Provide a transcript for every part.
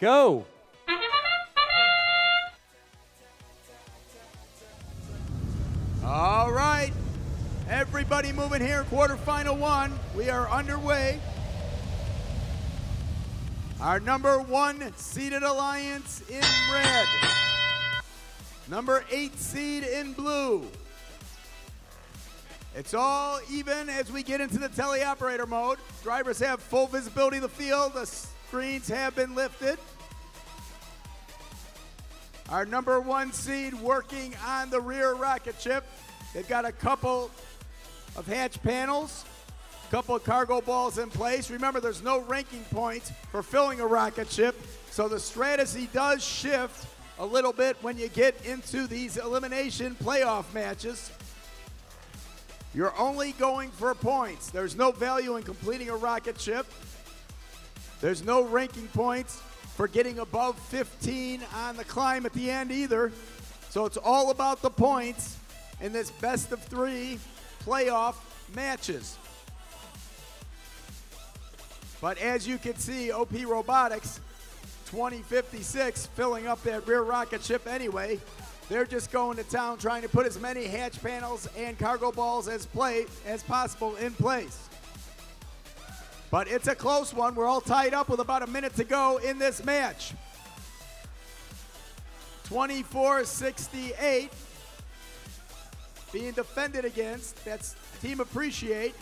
Go. All right. Everybody moving here, quarterfinal one. We are underway. Our number one seeded alliance in red. Number eight seed in blue. It's all even as we get into the teleoperator mode. Drivers have full visibility of the field. The screens have been lifted. Our number one seed working on the rear rocket ship. They've got a couple of hatch panels, a couple of cargo balls in place. Remember, there's no ranking points for filling a rocket ship, so the strategy does shift a little bit when you get into these elimination playoff matches. You're only going for points. There's no value in completing a rocket ship. There's no ranking points for getting above 15 on the climb at the end either. So it's all about the points in this best of three playoff matches. But as you can see, OP Robotics 2056 filling up that rear rocket ship anyway. They're just going to town trying to put as many hatch panels and cargo balls as play as possible in place. But it's a close one. We're all tied up with about a minute to go in this match. 24-68 being defended against. That's Team Appreciate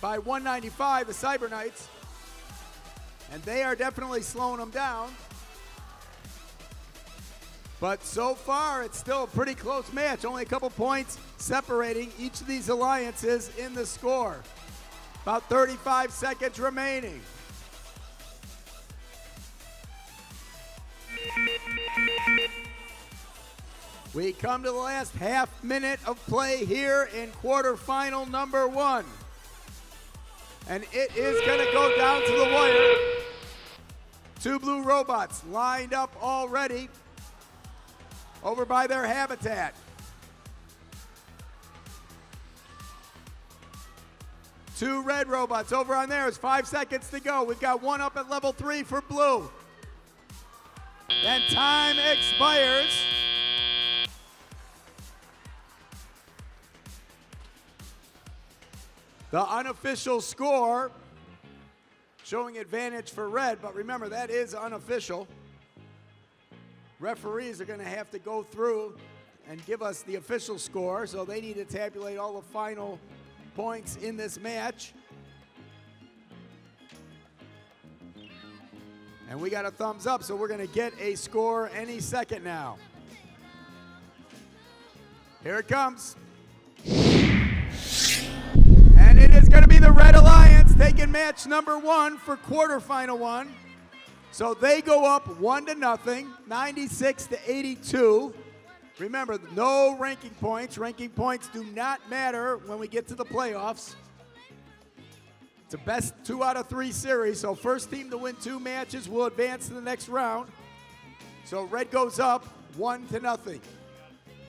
by 195, the Cyber Knights. And they are definitely slowing them down. But so far, it's still a pretty close match. Only a couple points separating each of these alliances in the score. About 35 seconds remaining. We come to the last half minute of play here in quarterfinal number one. And it is going to go down to the wire. Two blue robots lined up already over by their habitat. Two red robots over on there. It's five seconds to go. We've got one up at level three for blue. And time expires. The unofficial score showing advantage for red, but remember that is unofficial. Referees are going to have to go through and give us the official score, so they need to tabulate all the final points in this match. And we got a thumbs up, so we're going to get a score any second now. Here it comes. And it is going to be the Red Alliance taking match number one for quarterfinal one. So they go up one to nothing, 96 to 82. Remember, no ranking points. Ranking points do not matter when we get to the playoffs. It's a best two out of three series. So first team to win two matches will advance to the next round. So red goes up one to nothing.